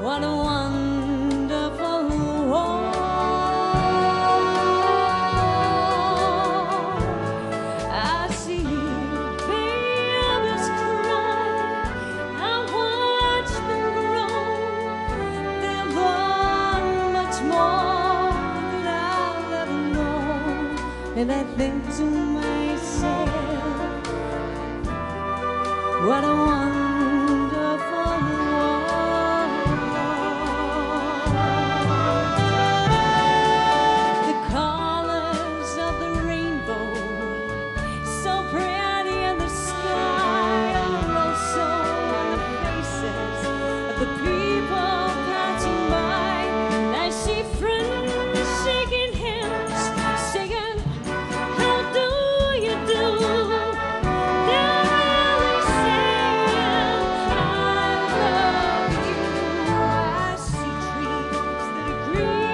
What a wonderful world. I see babies cry. I watch them grow. They want much more than I'll ever know. And I think to myself, what a 你。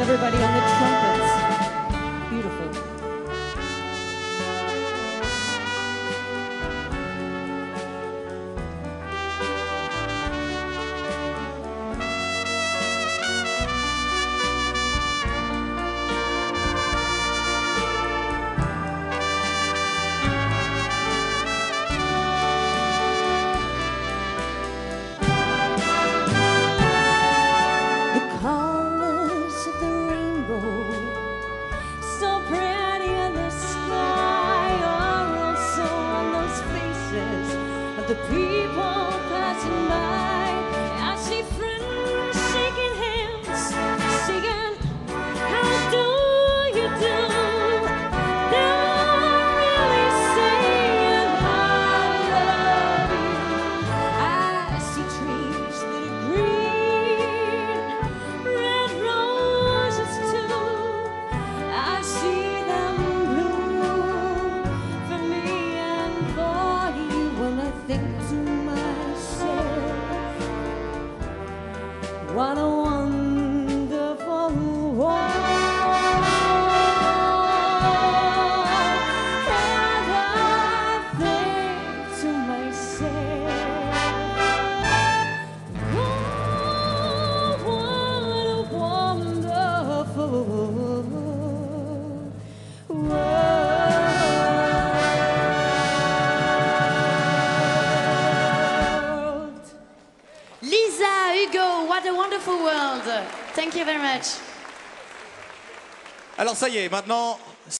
everybody on the trumpets. the people passing by. 101. Lisa, Hugo, what a wonderful world. Thank you very much. Alors ça y est, maintenant,